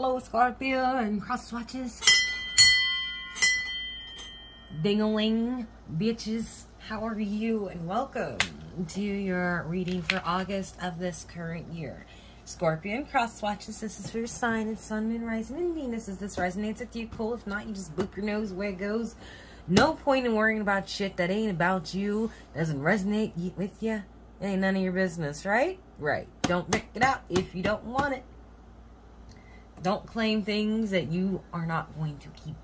Hello, Scorpio and cross watchers. Dingaling, bitches. How are you? And welcome to your reading for August of this current year. Scorpion cross swatches. This is for your sign. It's Sun, Moon, Rising, and Venus. Is this resonates with you? Cool. If not, you just boop your nose where it goes. No point in worrying about shit that ain't about you. Doesn't resonate with you. Ain't none of your business, right? Right. Don't pick it out if you don't want it. Don't claim things that you are not going to keep.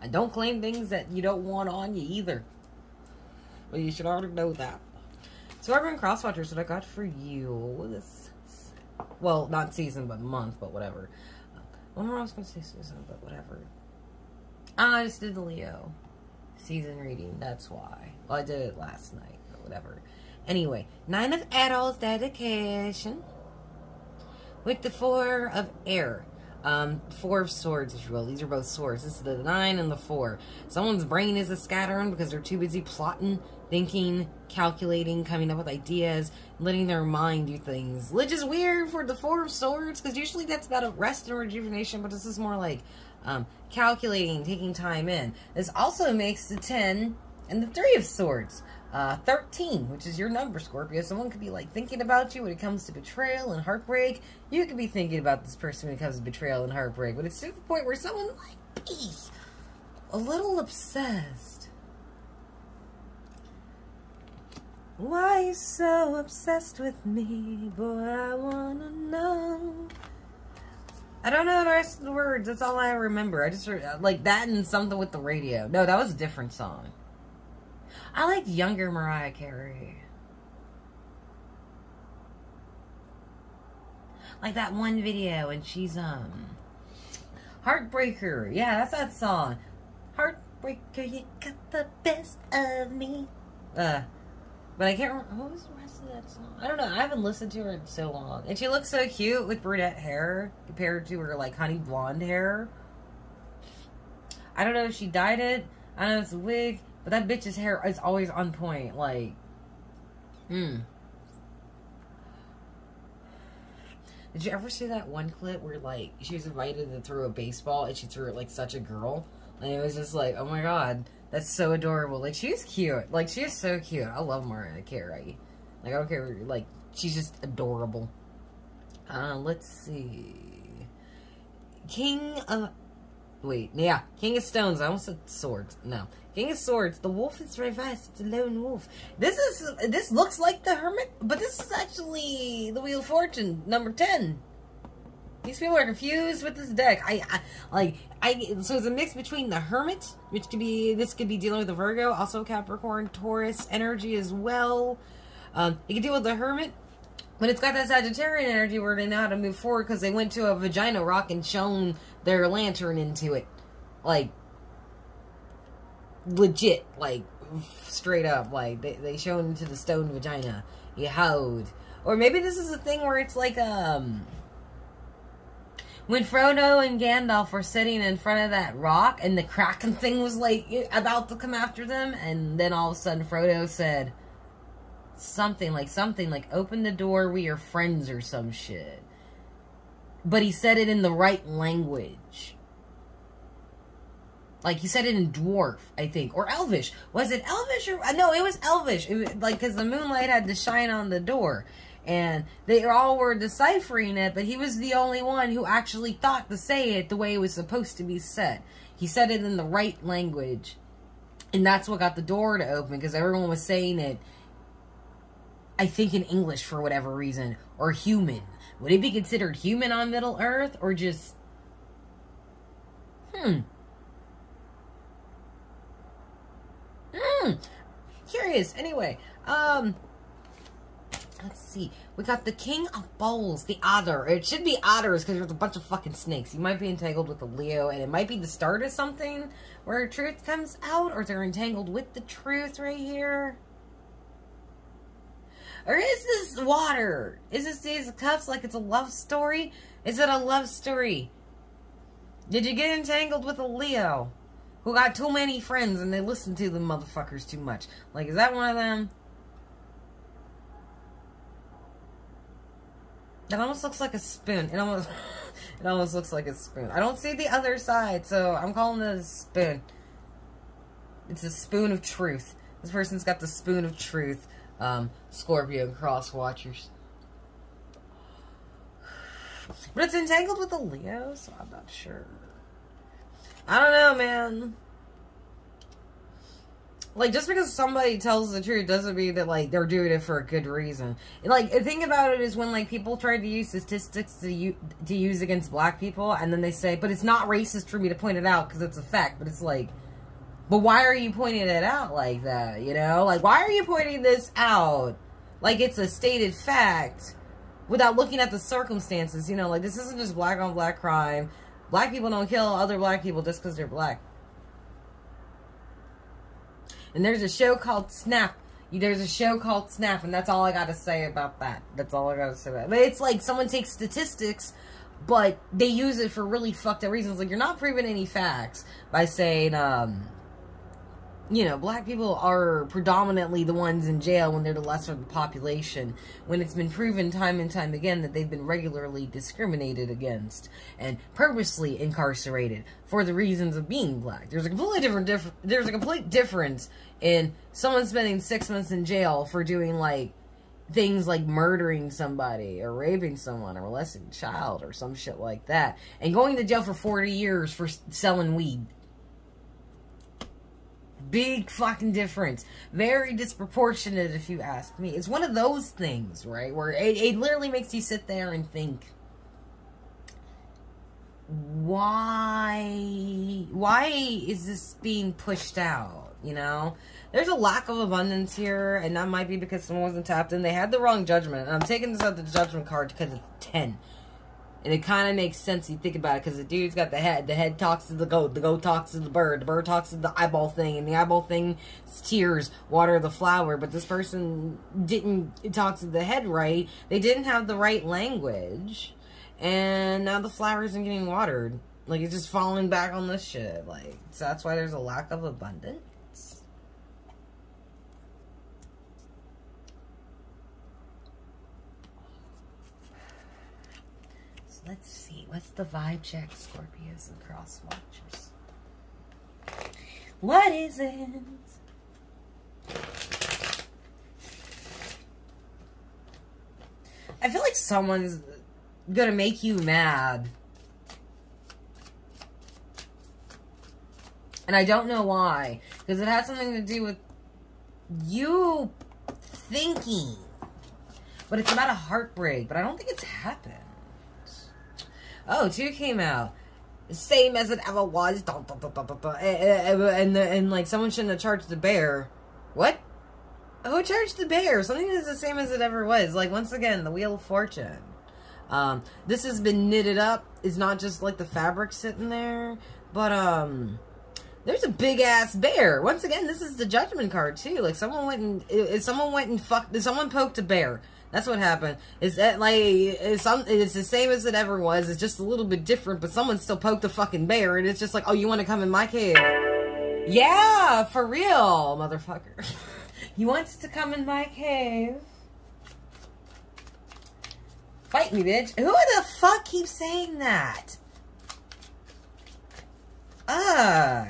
And don't claim things that you don't want on you either. Well, you should already know that. So, Urban Crosswatchers, what I got for you this, well, not season, but month, but whatever. Know I was to say season, but whatever. I just did the Leo season reading. That's why. Well, I did it last night, or whatever. Anyway, Nine of Adults dedication with the Four of Air. Um, four of swords, if you will. These are both swords. This is the nine and the four. Someone's brain is a scattering because they're too busy plotting, thinking, calculating, coming up with ideas, letting their mind do things. Which is weird for the four of swords because usually that's about a rest and rejuvenation, but this is more like um, calculating, taking time in. This also makes the ten and the three of swords. Uh, 13, which is your number, Scorpio. Someone could be like thinking about you when it comes to betrayal and heartbreak. You could be thinking about this person when it comes to betrayal and heartbreak. But it's to the point where someone might be a little obsessed. Why you so obsessed with me? Boy, I wanna know. I don't know the rest of the words. That's all I remember. I just heard, like that and something with the radio. No, that was a different song. I liked younger Mariah Carey. Like that one video and she's um Heartbreaker. Yeah, that's that song. Heartbreaker, you got the best of me. Uh but I can't remember what was the rest of that song. I don't know. I haven't listened to her in so long. And she looks so cute with brunette hair compared to her like honey blonde hair. I don't know if she dyed it. I don't know if it's a wig. But that bitch's hair is always on point. Like, hmm. Did you ever see that one clip where, like, she was invited to throw a baseball and she threw it like such a girl? And it was just like, oh my god, that's so adorable. Like, she's cute. Like, she is so cute. I love Mariah Carey. Like, I don't care. Like, she's just adorable. Uh, let's see. King of... Wait, yeah. King of Stones. I almost said swords. No. King of Swords. The wolf is reversed. It's a lone wolf. This is this looks like the Hermit, but this is actually the Wheel of Fortune number ten. These people are confused with this deck. I, I like I so it's a mix between the Hermit, which could be this could be dealing with the Virgo, also Capricorn, Taurus energy as well. Um, you can deal with the Hermit, but it's got that Sagittarian energy where they know how to move forward because they went to a vagina rock and shone their lantern into it, like legit, like straight up, like they they show into the stone vagina. You howd. Or maybe this is a thing where it's like um when Frodo and Gandalf were sitting in front of that rock and the Kraken thing was like about to come after them and then all of a sudden Frodo said something like something like open the door we are friends or some shit. But he said it in the right language. Like he said it in dwarf, I think, or elvish. Was it elvish or no? It was elvish. It was, like because the moonlight had to shine on the door, and they all were deciphering it. But he was the only one who actually thought to say it the way it was supposed to be said. He said it in the right language, and that's what got the door to open because everyone was saying it. I think in English for whatever reason, or human. Would it be considered human on Middle Earth, or just hmm? Hmm. Curious. Anyway, um, let's see. We got the King of Bowls, the Otter. It should be otters because there's a bunch of fucking snakes. You might be entangled with the Leo, and it might be the start of something where truth comes out, or they're entangled with the truth right here. Or is this water? Is this Days of Cups like it's a love story? Is it a love story? Did you get entangled with a Leo? who got too many friends and they listen to the motherfuckers too much. Like, is that one of them? It almost looks like a spoon. It almost, it almost looks like a spoon. I don't see the other side, so I'm calling it a spoon. It's a spoon of truth. This person's got the spoon of truth. Um, Scorpio cross watchers. But it's entangled with a Leo, so I'm not sure. I don't know, man. Like, just because somebody tells the truth doesn't mean that, like, they're doing it for a good reason. Like, the thing about it is when, like, people try to use statistics to, to use against black people, and then they say, but it's not racist for me to point it out because it's a fact. But it's like, but why are you pointing it out like that, you know? Like, why are you pointing this out like it's a stated fact without looking at the circumstances, you know? Like, this isn't just black on black crime. Black people don't kill other black people just because they're black. And there's a show called Snap. There's a show called Snap, and that's all I gotta say about that. That's all I gotta say about it. But it's like someone takes statistics, but they use it for really fucked up reasons. Like, you're not proving any facts by saying, um, you know, black people are predominantly the ones in jail when they're the lesser of the population, when it's been proven time and time again that they've been regularly discriminated against and purposely incarcerated for the reasons of being black. There's a completely different diff- there's a complete difference in someone spending 6 months in jail for doing like things like murdering somebody or raping someone or molesting a child or some shit like that and going to jail for 40 years for selling weed big fucking difference. Very disproportionate, if you ask me. It's one of those things, right? Where it, it literally makes you sit there and think, why, why is this being pushed out? You know, there's a lack of abundance here, and that might be because someone wasn't tapped in. They had the wrong judgment. And I'm taking this out the judgment card because it's 10. And it kind of makes sense you think about it because the dude's got the head. The head talks to the goat. The goat talks to the bird. The bird talks to the eyeball thing. And the eyeball thing tears water the flower. But this person didn't talk to the head right. They didn't have the right language. And now the flower isn't getting watered. Like, it's just falling back on this shit. Like, so that's why there's a lack of abundance. Let's see. What's the vibe check, Scorpios and cross watchers? What is it? I feel like someone's gonna make you mad. And I don't know why. Because it has something to do with you thinking. But it's about a heartbreak. But I don't think it's happened. Oh, two came out. Same as it ever was. And, and, and, like, someone shouldn't have charged the bear. What? Who charged the bear? Something is the same as it ever was. Like, once again, the Wheel of Fortune. Um, this has been knitted up. It's not just, like, the fabric sitting there. But, um... There's a big ass bear. Once again, this is the judgment card too. Like someone went and someone went and fucked, someone poked a bear. That's what happened. Is that like it's some? It's the same as it ever was. It's just a little bit different, but someone still poked a fucking bear, and it's just like, oh, you want to come in my cave? Yeah, for real, motherfucker. you want to come in my cave? Fight me, bitch. Who the fuck keeps saying that? Ah,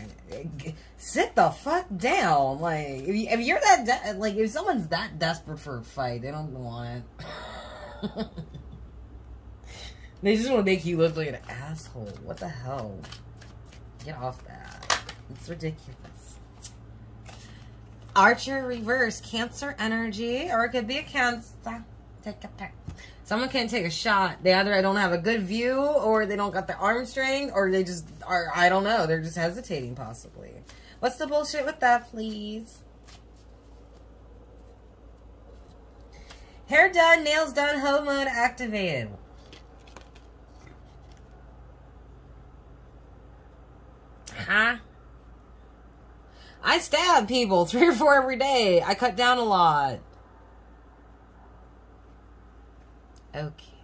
sit the fuck down. Like, if, you, are that, like, if someone's that desperate for a fight, they don't want they just want to make you look like an asshole. What the hell? Get off that. It's ridiculous. Archer reverse, cancer energy, or it could be a cancer. Take a pick. Someone can't take a shot. They either don't have a good view, or they don't got their arm strength, or they just are, I don't know, they're just hesitating possibly. What's the bullshit with that, please? Hair done, nails done, hoe mode activated. Huh? I stab people three or four every day. I cut down a lot. Okay.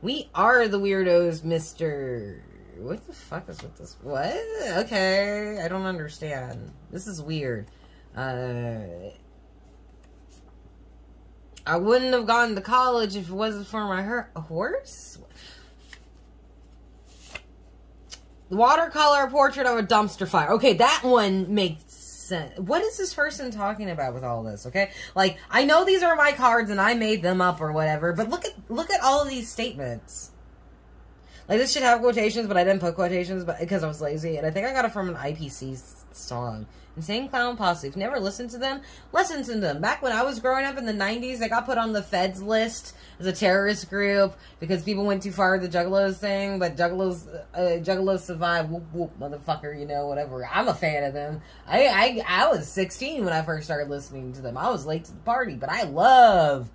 We are the weirdos, Mr. What the fuck is with this? What? Okay, I don't understand. This is weird. Uh, I wouldn't have gone to college if it wasn't for my horse. The watercolor portrait of a dumpster fire. Okay, that one makes sense. What is this person talking about with all this? Okay, like I know these are my cards and I made them up or whatever, but look at look at all of these statements. Like this should have quotations, but I didn't put quotations, but because I was lazy, and I think I got it from an ICP song. Insane Clown Posse. If you never listened to them, listen to them. Back when I was growing up in the 90s, they got put on the feds list as a terrorist group because people went too far with the Juggalos thing, but Juggalos, uh, Juggalos survived. Whoop, whoop, motherfucker, you know, whatever. I'm a fan of them. I, I, I was 16 when I first started listening to them. I was late to the party, but I love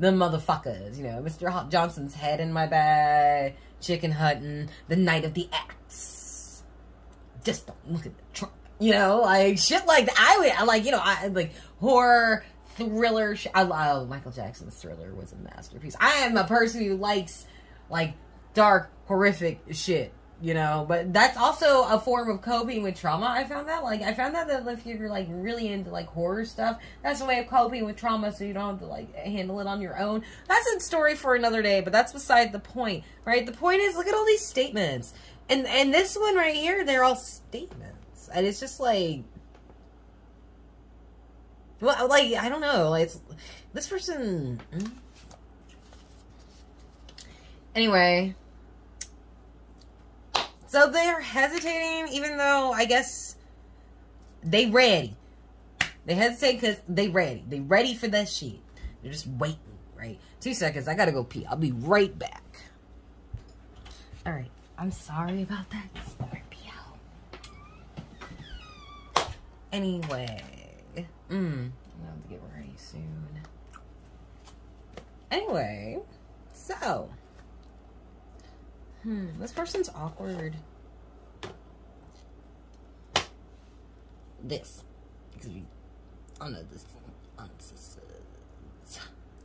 the motherfuckers. You know, Mr. Johnson's head in my bag, chicken hunting, the night of the axe. Just don't look at the trunk. You know, like shit like that. I would like, you know, I like horror thriller. I love Michael Jackson's Thriller was a masterpiece. I am a person who likes like dark, horrific shit. You know, but that's also a form of coping with trauma. I found that, like, I found that that if you're like really into like horror stuff, that's a way of coping with trauma, so you don't have to like handle it on your own. That's a story for another day, but that's beside the point, right? The point is, look at all these statements, and and this one right here, they're all statements and it's just like well like i don't know like this person hmm? anyway so they're hesitating even though i guess they ready they hesitate because they ready they ready for that shit they're just waiting right two seconds i gotta go pee i'll be right back all right i'm sorry about that Anyway. Mm. I'm going to get ready soon. Anyway. So. Hmm. This person's awkward. This. Because we oh no, this.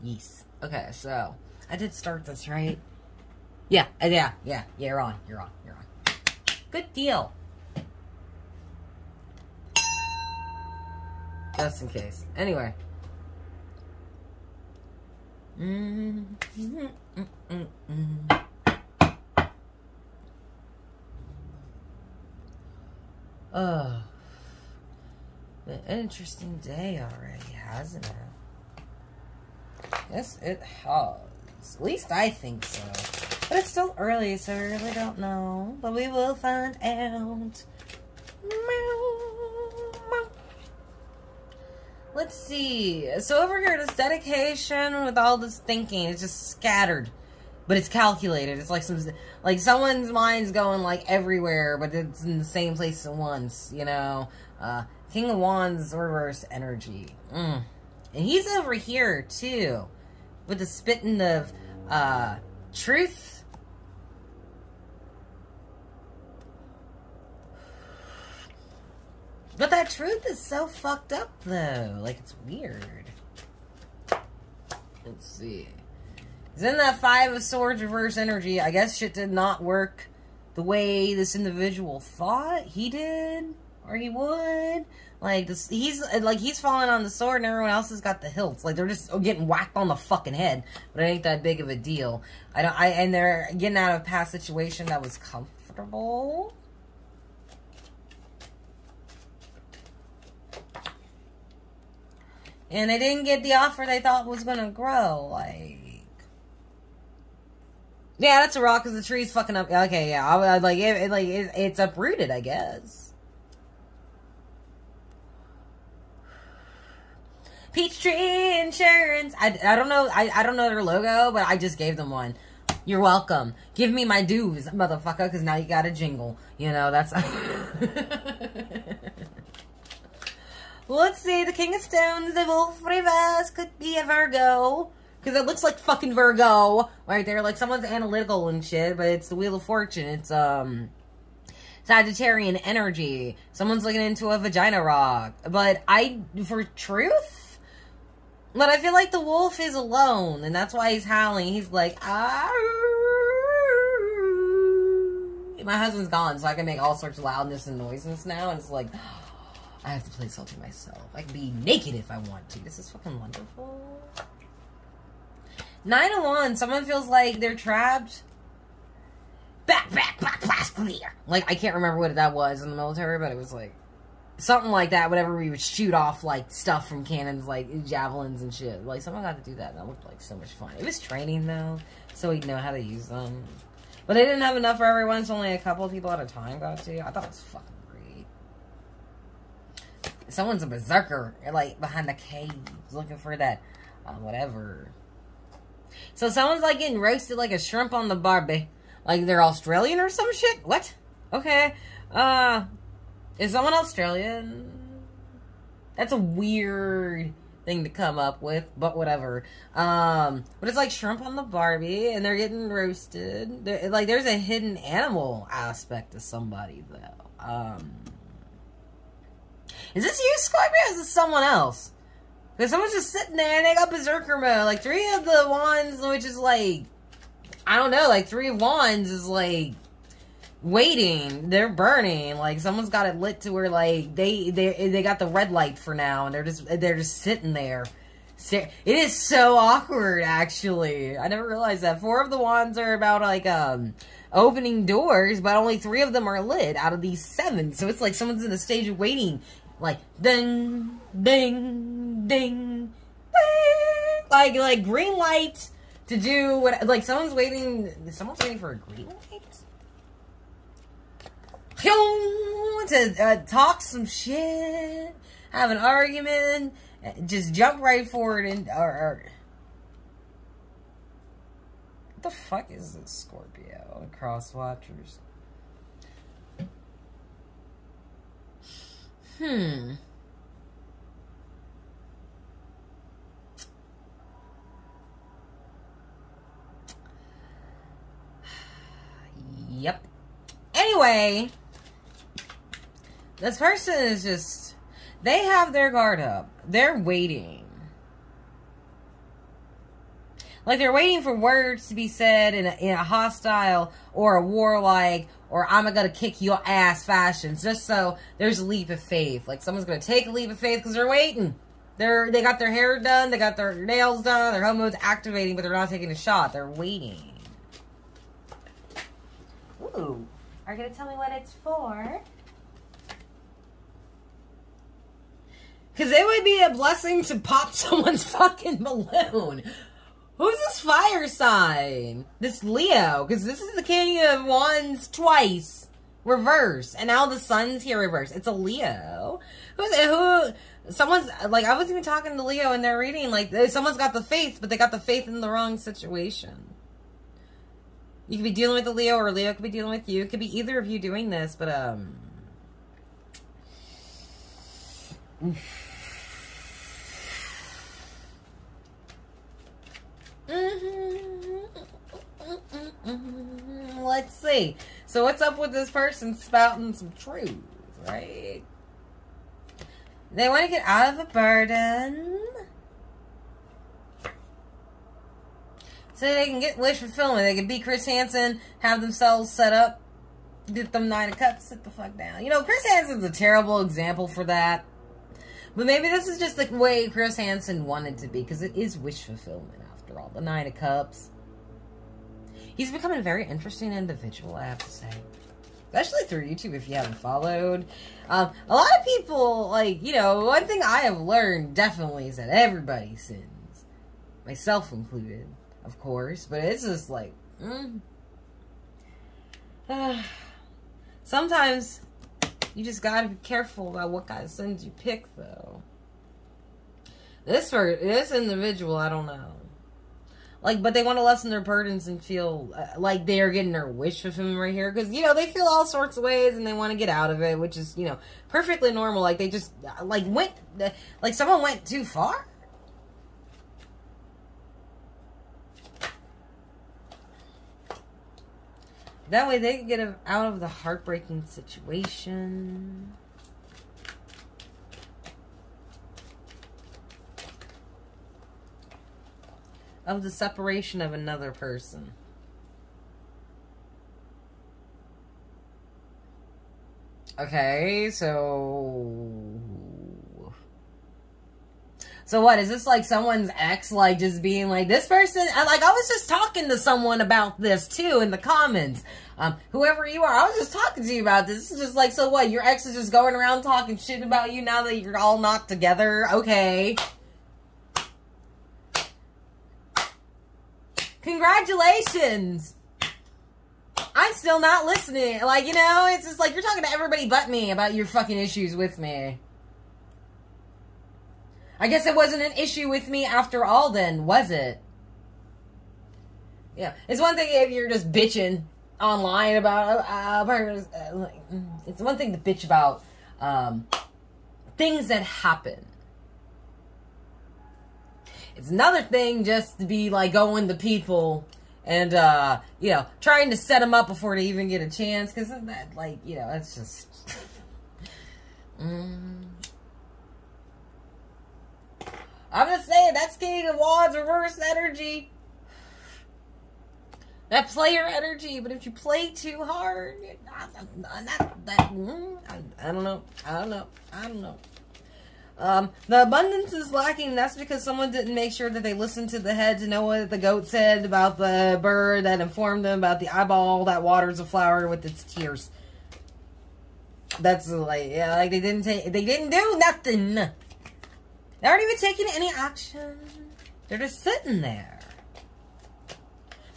Yes. Okay, so. I did start this, right? Yeah, uh, yeah, yeah, yeah, you're on, you're on, you're on. Good deal. Just in case. Anyway. Mm -hmm, mm -mm Oh. An interesting day already, hasn't it? Yes, it has. At least I think so. But it's still early, so we really don't know. But we will find out. Let's see. So over here, this dedication with all this thinking, it's just scattered. But it's calculated. It's like some, like someone's mind's going like everywhere, but it's in the same place at once, you know? Uh, King of Wands reverse energy. Mm. And he's over here, too. With the spitting of, uh, truth But that truth is so fucked up, though. Like, it's weird. Let's see. He's in that Five of Swords reverse energy. I guess shit did not work the way this individual thought he did. Or he would. Like, this, he's like he's falling on the sword and everyone else has got the hilts. Like, they're just getting whacked on the fucking head. But it ain't that big of a deal. I don't, I, and they're getting out of a past situation that was comfortable. and they didn't get the offer they thought was gonna grow. Like, yeah, that's a rock because the tree's fucking up. Okay, yeah, I, I like it, it like it, it's uprooted, I guess. Peachtree Insurance. I, I don't know. I, I don't know their logo, but I just gave them one. You're welcome. Give me my dues, motherfucker, because now you got a jingle. You know, that's... Let's see, the King of Stones, the Wolf Reverse could be a Virgo. Because it looks like fucking Virgo right there. Like someone's analytical and shit, but it's the Wheel of Fortune. It's, um, Sagittarian energy. Someone's looking into a vagina rock. But I, for truth? But I feel like the wolf is alone, and that's why he's howling. He's like, ah. My husband's gone, so I can make all sorts of loudness and noises now, and it's like, I have to play something myself. I can be naked if I want to. This is fucking wonderful. Nine to one, someone feels like they're trapped. Back, back, back, blast clear. Like I can't remember what that was in the military, but it was like something like that. Whenever we would shoot off like stuff from cannons, like javelins and shit. Like someone got to do that. And that looked like so much fun. It was training though, so we'd know how to use them. But they didn't have enough for everyone, so only a couple of people at a time got to. I thought it was fucking great. Someone's a berserker, like behind the caves, looking for that, uh, whatever. So someone's like getting roasted like a shrimp on the barbie. Like they're Australian or some shit? What? Okay. Uh, is someone Australian? That's a weird thing to come up with, but whatever. Um, but it's like shrimp on the Barbie, and they're getting roasted. They're, like there's a hidden animal aspect to somebody though. Um, is this you, Scorpio? Or is this someone else? Because someone's just sitting there and they got berserker mode. Like three of the wands, which is like I don't know, like three wands is like waiting. They're burning. Like someone's got it lit to where like they they they got the red light for now, and they're just they're just sitting there. It is so awkward, actually. I never realized that. Four of the wands are about like um opening doors, but only three of them are lit out of these seven. So it's like someone's in the stage of waiting, like ding, ding, ding, ding, like like green light to do what like someone's waiting someone's waiting for a green light? To uh, talk some shit have an argument just jump right forward and or, or what the fuck is this Scorpio cross watchers hmm Yep. Anyway, this person is just, they have their guard up. They're waiting. Like they're waiting for words to be said in a, in a hostile or a warlike or I'm gonna kick your ass fashion. Just so there's a leap of faith. Like someone's gonna take a leap of faith because they're waiting. They're they got their hair done, they got their nails done, their hormones activating, but they're not taking a shot. They're waiting. Ooh. Are you going to tell me what it's for? Because it would be a blessing to pop someone's fucking balloon. Who's this fire sign? This Leo. Because this is the king of wands twice. Reverse. And now the sun's here reverse. It's a Leo. Who's who? Someone's like I was even talking to Leo and they're reading like someone's got the faith, but they got the faith in the wrong situation. You could be dealing with a Leo or Leo could be dealing with you. It could be either of you doing this, but um Let's see. So what's up with this person spouting some truth, right? They want to get out of a burden. So they can get wish fulfillment. They can be Chris Hansen, have themselves set up, get them nine of cups, sit the fuck down. You know, Chris Hansen's a terrible example for that. But maybe this is just the way Chris Hansen wanted to be, because it is wish fulfillment after all. The nine of cups. He's becoming a very interesting individual, I have to say. Especially through YouTube, if you haven't followed. Um, a lot of people, like, you know, one thing I have learned definitely is that everybody sins. Myself included of course, but it's just like, mm. uh, sometimes you just gotta be careful about what kind of sins you pick, though. This for this individual, I don't know. Like, but they want to lessen their burdens and feel uh, like they are getting their wish fulfillment right here because you know they feel all sorts of ways and they want to get out of it, which is you know perfectly normal. Like they just like went, like someone went too far That way they can get out of the heartbreaking situation. Of the separation of another person. Okay, so So what is this like someone's ex like just being like this person? I, like I was just talking to someone about this too in the comments. Um, whoever you are, I was just talking to you about this. It's just like so what? Your ex is just going around talking shit about you now that you're all not together. Okay. Congratulations. I'm still not listening. Like, you know, it's just like you're talking to everybody but me about your fucking issues with me. I guess it wasn't an issue with me after all, then, was it? Yeah. It's one thing if you're just bitching online about, uh, uh, it's one thing to bitch about um, things that happen. It's another thing just to be like going to people and, uh, you know, trying to set them up before they even get a chance. Because that, like, you know, it's just. mm. I'm just saying, that's King of Wands reverse energy. That player energy, but if you play too hard, not, not, that, mm, I, I don't know. I don't know. I don't know. Um, the abundance is lacking. That's because someone didn't make sure that they listened to the head to know what the goat said about the bird that informed them about the eyeball that waters a flower with its tears. That's like, yeah, like they didn't take, they didn't do nothing. They aren't even taking any action. They're just sitting there.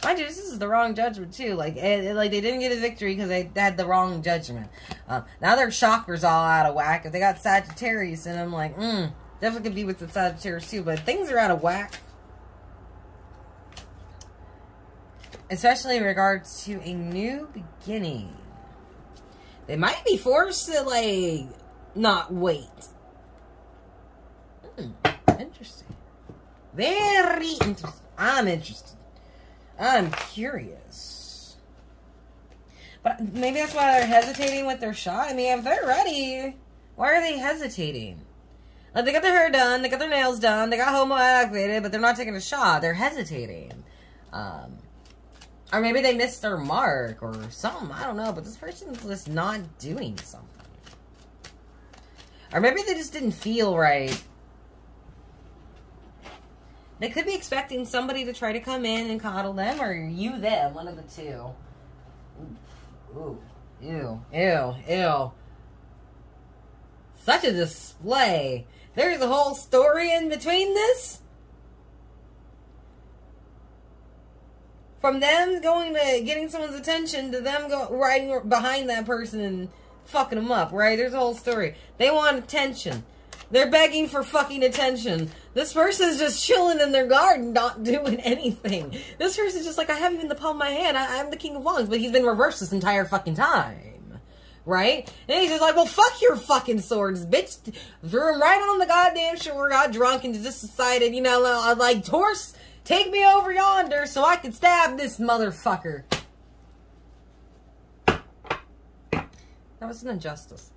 Mind you, this is the wrong judgment too. Like, it, it, like they didn't get a victory because they had the wrong judgment. Um, now their chakras all out of whack. If they got Sagittarius, and I'm like, mm, definitely could be with the Sagittarius too. But things are out of whack, especially in regards to a new beginning. They might be forced to like not wait. Interesting. Very interesting. I'm interested. I'm curious. But maybe that's why they're hesitating with their shot. I mean, if they're ready, why are they hesitating? Like, they got their hair done, they got their nails done, they got homo activated, but they're not taking a shot. They're hesitating. Um, or maybe they missed their mark or something. I don't know. But this person's just not doing something. Or maybe they just didn't feel right they could be expecting somebody to try to come in and coddle them, or you them, one of the two. Ooh, ew, ew, ew. Such a display. There's a whole story in between this. From them going to getting someone's attention to them go riding behind that person and fucking them up, right? There's a whole story. They want attention. They're begging for fucking attention. This person's just chilling in their garden, not doing anything. This person's just like, I have you in the palm of my hand. I, am the king of wands, but he's been reversed this entire fucking time. Right? And he's just like, well, fuck your fucking swords, bitch. Threw him right on the goddamn shore, got drunk, and just decided, you know, uh, like, horse, take me over yonder so I can stab this motherfucker. That was an injustice.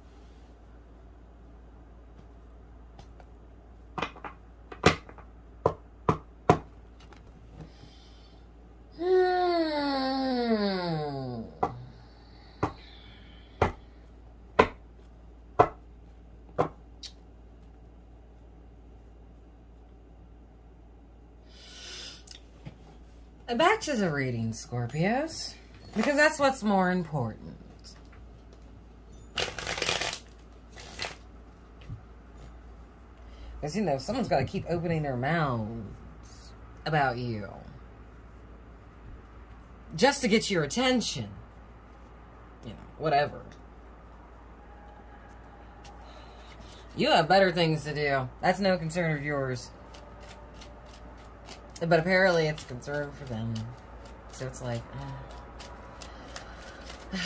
Back to the reading, Scorpios. Because that's what's more important. Because, you know, someone's got to keep opening their mouths about you just to get your attention. You know, whatever. You have better things to do. That's no concern of yours. But apparently it's a concern for them. So it's like, uh.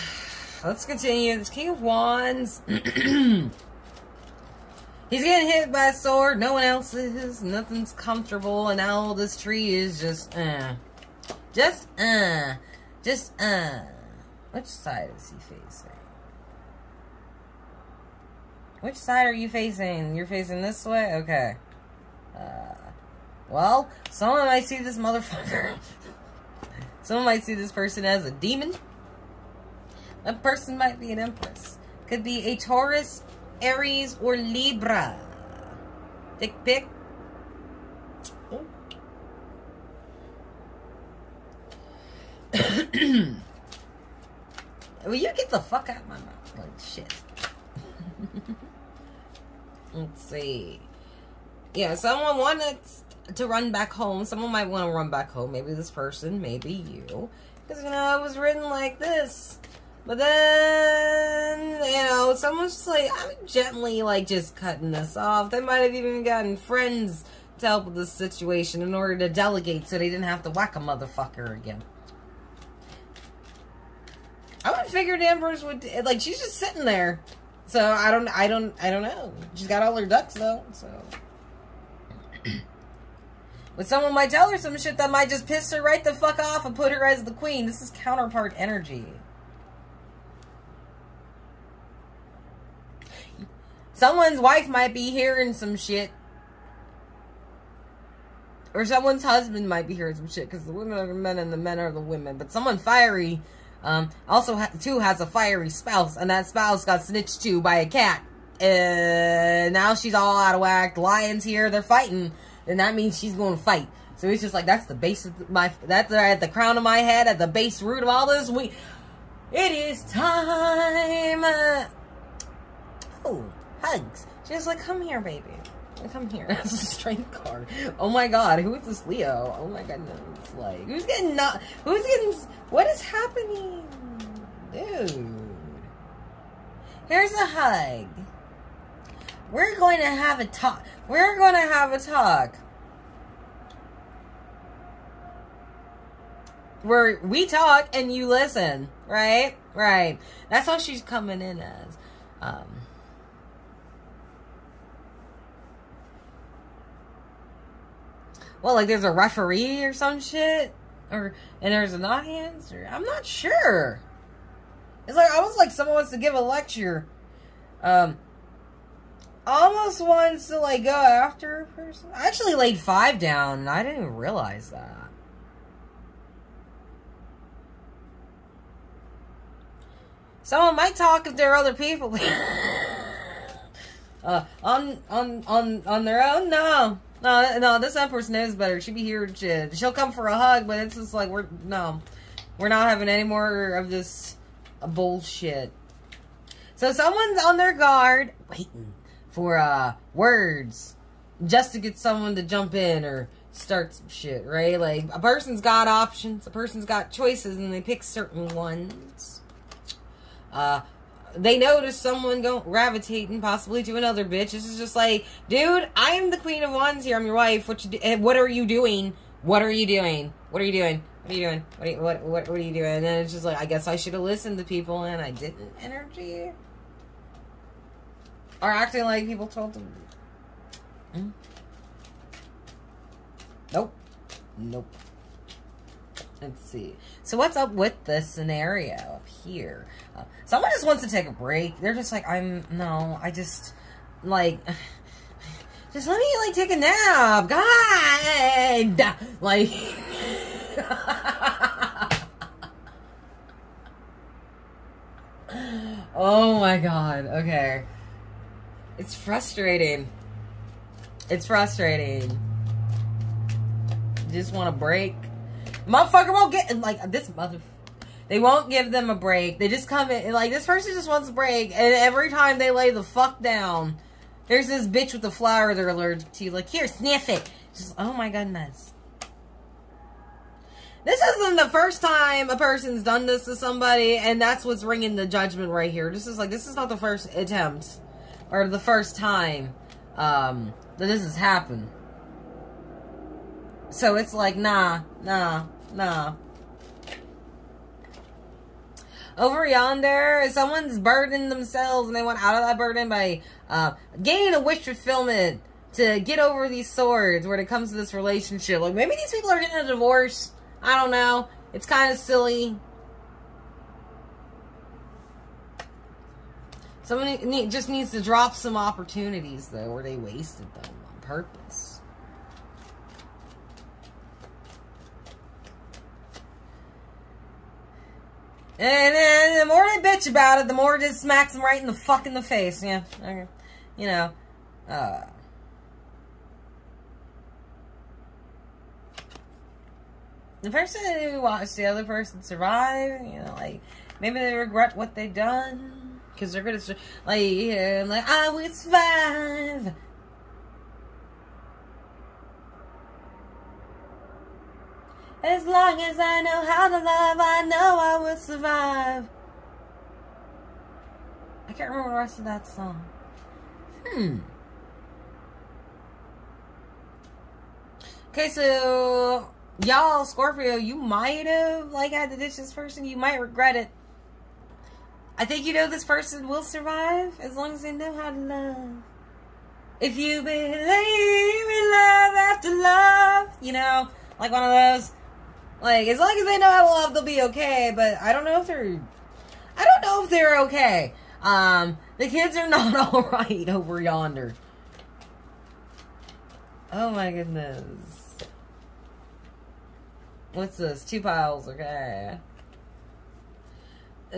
let's continue. This King of Wands. He's getting hit by a sword. No one else is. Nothing's comfortable. And now this tree is just, uh. Just, uh, just, uh, which side is he facing? Which side are you facing? You're facing this way? Okay. Uh, well, someone might see this motherfucker. someone might see this person as a demon. That person might be an empress. Could be a Taurus, Aries, or Libra. Dick pic. Oh. well, you get the fuck out of my mouth. Like, shit. Let's see. Yeah, someone wanted to run back home. Someone might want to run back home. Maybe this person, maybe you. Because, you know, it was written like this. But then, you know, someone's just like, I'm gently, like, just cutting this off. They might have even gotten friends to help with this situation in order to delegate so they didn't have to whack a motherfucker again. I would figure Danvers would, like, she's just sitting there. So, I don't, I don't, I don't know. She's got all her ducks, though, so... But someone might tell her some shit that might just piss her right the fuck off and put her as the queen. This is counterpart energy. Someone's wife might be hearing some shit. Or someone's husband might be hearing some shit because the women are the men and the men are the women. But someone fiery um, also, ha too, has a fiery spouse. And that spouse got snitched to by a cat. And now she's all out of whack. Lions here, they're fighting then that means she's going to fight. So it's just like, that's the base of my, that's at the crown of my head, at the base root of all this. We, it is time. Oh, hugs. She's like, come here, baby. Come here. That's a strength card. Oh my god, who is this Leo? Oh my goodness. Like, who's getting not, who's getting, what is happening? Dude. Here's a hug. We're going to have a talk. We're going to have a talk. Where we talk and you listen, right? Right. That's how she's coming in as. Um, well, like there's a referee or some shit, or and there's an audience, or I'm not sure. It's like almost like someone wants to give a lecture. Um, almost wants to like go after a person. I actually laid five down and I didn't even realize that. Someone might talk if there are other people uh, on on on on their own. No, no, no. This empress knows better. She'd be here. She, she'll come for a hug, but it's just like we're no, we're not having any more of this bullshit. So someone's on their guard, waiting for uh words just to get someone to jump in or start some shit, right? Like a person's got options, a person's got choices, and they pick certain ones. Uh, they notice someone go gravitating possibly to another bitch. This is just like, dude, I am the queen of wands here. I'm your wife. What you? Eh, what are you doing? What are you doing? What are you doing? What are you doing? What are you, what, what, what are you doing? And it's just like, I guess I should have listened to people, and I didn't. Energy are acting like people told them. Hmm? Nope. Nope. Let's see. So what's up with this scenario up here? Uh, someone just wants to take a break. They're just like, I'm, no, I just, like, just let me, like, take a nap. God! Like, oh my god. Okay. It's frustrating. It's frustrating. Just want a break. Motherfucker won't get like this mother. They won't give them a break. They just come in like this person just wants a break, and every time they lay the fuck down, there's this bitch with the flower they're allergic to. Like here, sniff it. Just oh my goodness. This isn't the first time a person's done this to somebody, and that's what's ringing the judgment right here. This is like this is not the first attempt or the first time um, that this has happened. So it's like, nah, nah, nah. Over yonder, someone's burdened themselves and they want out of that burden by uh, gaining a wish fulfillment to get over these swords when it comes to this relationship. Like, maybe these people are getting a divorce. I don't know. It's kind of silly. Someone need, just needs to drop some opportunities, though, where they wasted them on purpose. And, and the more they bitch about it, the more it just smacks them right in the fuck in the face. Yeah, okay. You know, uh... the person who watched the other person survive, you know, like maybe they regret what they've done because they're gonna like, yeah, like I was survive. As long as I know how to love, I know I will survive. I can't remember the rest of that song. Hmm. Okay, so y'all, Scorpio, you might have like had to ditch this person. You might regret it. I think you know this person will survive as long as they know how to love. If you believe in love after love, you know, like one of those. Like as long as they know how to love, they'll be okay. But I don't know if they're. I don't know if they're okay. Um, the kids are not all right over yonder. Oh my goodness. What's this? Two piles, okay.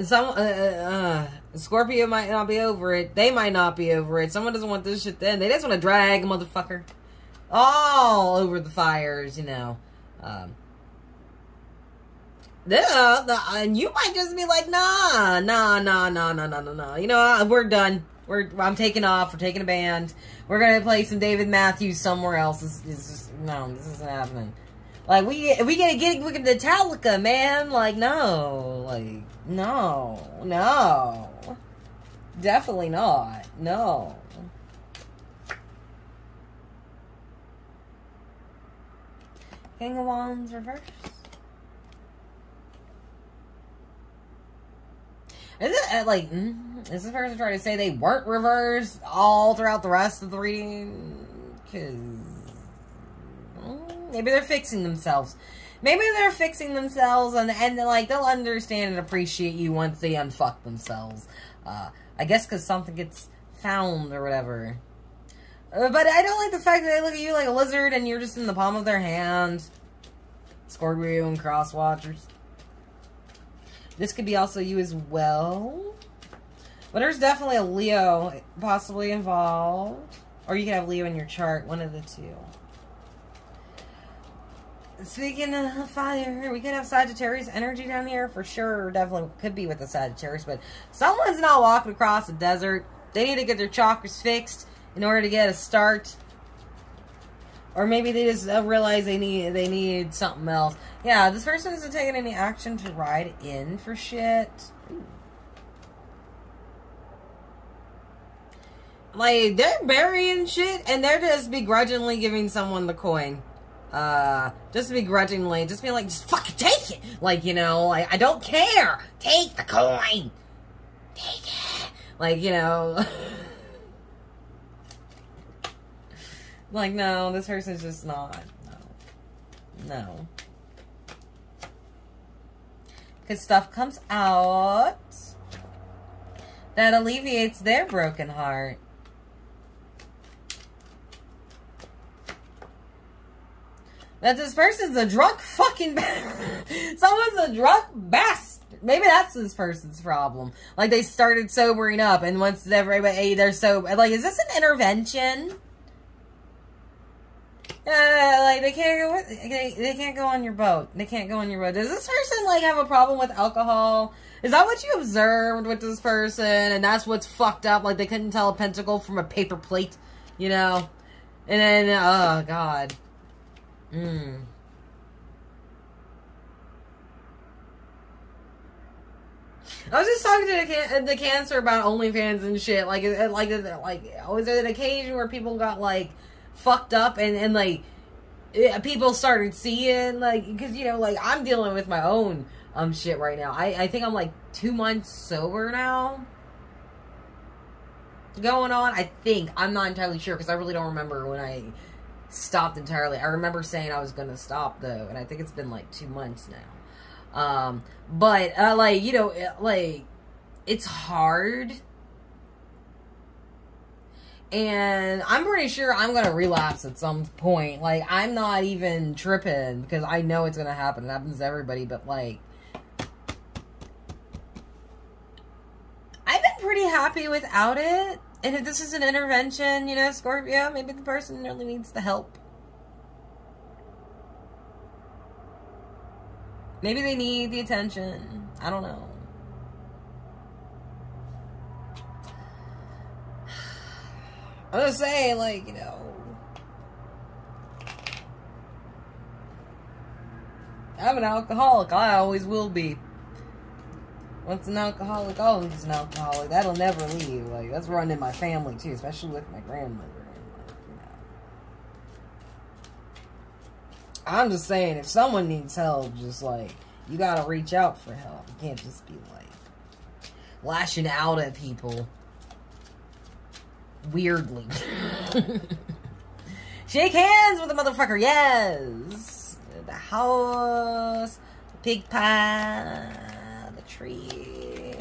Some uh, uh, uh, Scorpio might not be over it. They might not be over it. Someone doesn't want this shit. Then they just want to drag motherfucker all over the fires, you know. Um, yeah, and you might just be like, nah, nah, nah, nah, nah, nah, nah, nah. You know, we're done. We're I'm taking off. We're taking a band. We're gonna play some David Matthews somewhere else. This, this is no, this isn't happening. Like we we gonna get get Metallica, man. Like no, like no, no, definitely not. No. King of Wands reverse. Is it uh, like mm, is this person trying to say they weren't reversed all throughout the rest of the reading? Because mm, maybe they're fixing themselves. Maybe they're fixing themselves, and and like they'll understand and appreciate you once they unfuck themselves. Uh, I guess because something gets found or whatever. Uh, but I don't like the fact that they look at you like a lizard and you're just in the palm of their hand. Scorpio and cross watchers. This could be also you as well. But there's definitely a Leo possibly involved. Or you could have Leo in your chart, one of the two. Speaking of fire, we could have Sagittarius energy down here for sure. Definitely could be with the Sagittarius, but someone's not walking across the desert. They need to get their chakras fixed in order to get a start. Or maybe they just realize they need they need something else. Yeah, this person isn't taking any action to ride in for shit. Like, they're burying shit, and they're just begrudgingly giving someone the coin. Uh, just begrudgingly, just being like, just fucking take it! Like, you know, like, I don't care! Take the coin! Take it! Like, you know... like, no, this person's just not. No. No because stuff comes out that alleviates their broken heart. That this person's a drunk fucking Someone's a drunk bastard. Maybe that's this person's problem. Like they started sobering up and once everybody they're so like is this an intervention? Uh, like they can't go. They, they can't go on your boat. They can't go on your boat. Does this person like have a problem with alcohol? Is that what you observed with this person? And that's what's fucked up. Like they couldn't tell a pentacle from a paper plate, you know? And then, oh god. Hmm. I was just talking to the, can- the cancer about OnlyFans and shit. Like, like, like, was there an occasion where people got like fucked up and and like people started seeing like because you know like I'm dealing with my own um shit right now. I I think I'm like two months sober now. Going on, I think I'm not entirely sure because I really don't remember when I stopped entirely. I remember saying I was gonna stop though, and I think it's been like two months now. Um, but uh, like you know, like it's hard and I'm pretty sure I'm gonna relapse at some point. Like I'm not even tripping because I know it's gonna happen. It happens to everybody, but like I've been pretty happy without it. And if this is an intervention, you know, Scorpio, maybe the person really needs the help. Maybe they need the attention. I don't know. I'm just saying, like, you know. I'm an alcoholic. I always will be. Once an alcoholic, always an alcoholic. That'll never leave. Like, that's running in my family, too, especially with my grandmother. I'm just saying, if someone needs help, just like, you gotta reach out for help. You can't just be like lashing out at people weirdly. Shake hands with the motherfucker, yes! The house, the pig pie, tree,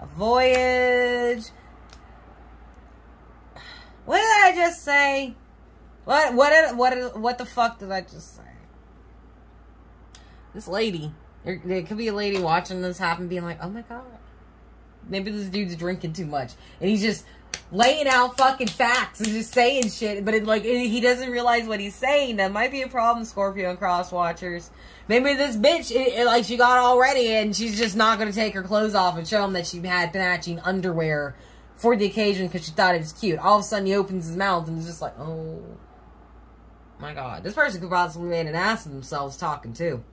a voyage. What did I just say? What what did, what did, what the fuck did I just say? This lady, there, there could be a lady watching this happen, being like, "Oh my god, maybe this dude's drinking too much," and he's just laying out fucking facts and just saying shit, but it, like he doesn't realize what he's saying. That might be a problem, Scorpio and Cross Watchers. Maybe this bitch, it, it, like she got all ready and she's just not gonna take her clothes off and show him that she had matching underwear for the occasion because she thought it was cute. All of a sudden, he opens his mouth and is just like, "Oh my god, this person could possibly made an ass of themselves talking too."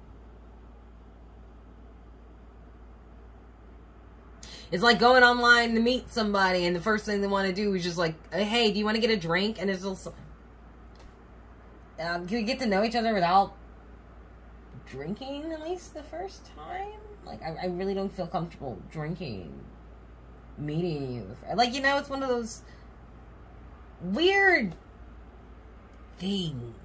It's like going online to meet somebody, and the first thing they want to do is just like, "Hey, do you want to get a drink?" And it's also, um, can we get to know each other without drinking at least the first time? Like, I, I really don't feel comfortable drinking, meeting you. Like, you know, it's one of those weird things.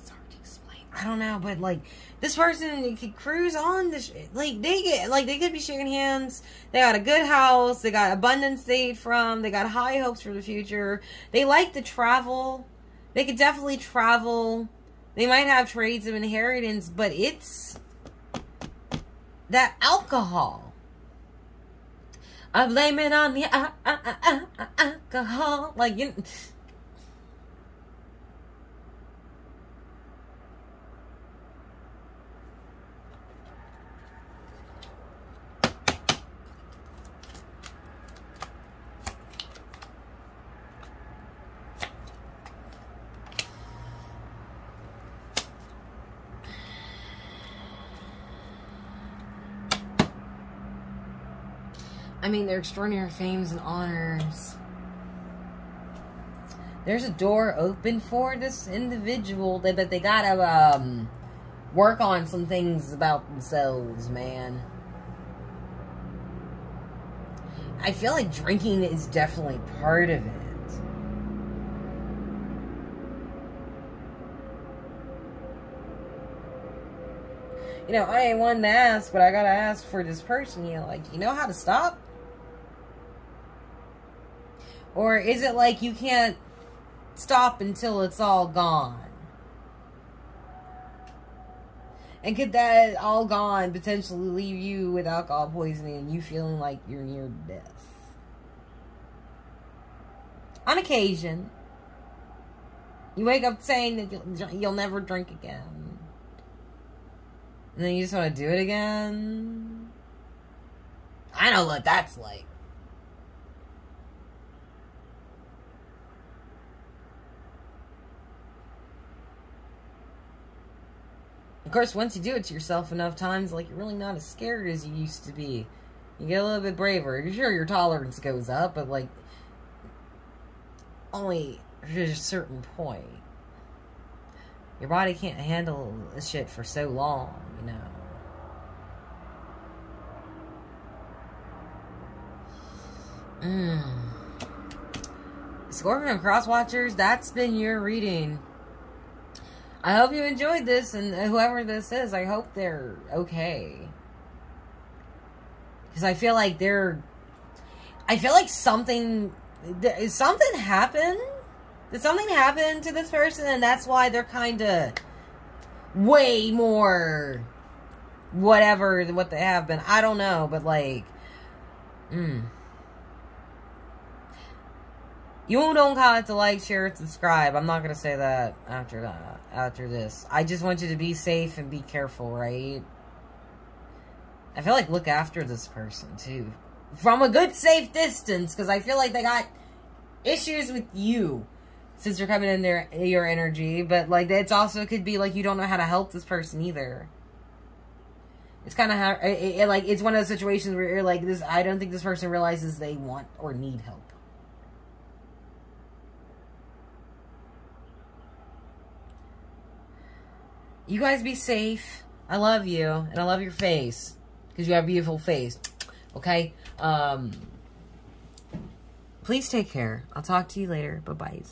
It's hard to explain. I don't know, but like this person could cruise on this like they get like they could be shaking hands. They got a good house. They got abundance they from. They got high hopes for the future. They like to travel. They could definitely travel. They might have trades of inheritance but it's that alcohol. I blame it on the uh, uh, uh, alcohol. Like you Mean, their extraordinary fames and honors. There's a door open for this individual, but they gotta um, work on some things about themselves, man. I feel like drinking is definitely part of it. You know, I ain't one to ask, but I gotta ask for this person, you know, like, you know how to stop? Or is it like you can't stop until it's all gone? And could that all gone potentially leave you with alcohol poisoning and you feeling like you're near death? On occasion, you wake up saying that you'll, you'll never drink again. And then you just want to do it again. I know what that's like. Of course, once you do it to yourself enough times, like, you're really not as scared as you used to be. You get a little bit braver. Sure, your tolerance goes up, but, like, only to a certain point. Your body can't handle this shit for so long, you know. Mmm. Scorpion Crosswatchers, that's been your reading. I hope you enjoyed this, and whoever this is, I hope they're okay. Because I feel like they're... I feel like something... Something happened? Did something happen to this person, and that's why they're kind of way more whatever what they have been. I don't know, but like... Mm. You don't it to like, share, subscribe. I'm not going to say that after that, after this. I just want you to be safe and be careful, right? I feel like look after this person too. From a good safe distance, because I feel like they got issues with you since you're coming in their your energy, but like it's also could be like you don't know how to help this person either. It's kind of how it, it, like it's one of those situations where you're like this. I don't think this person realizes they want or need help. You guys be safe. I love you, and I love your face because you have a beautiful face. Okay. Um. Please take care. I'll talk to you later. Bye bye.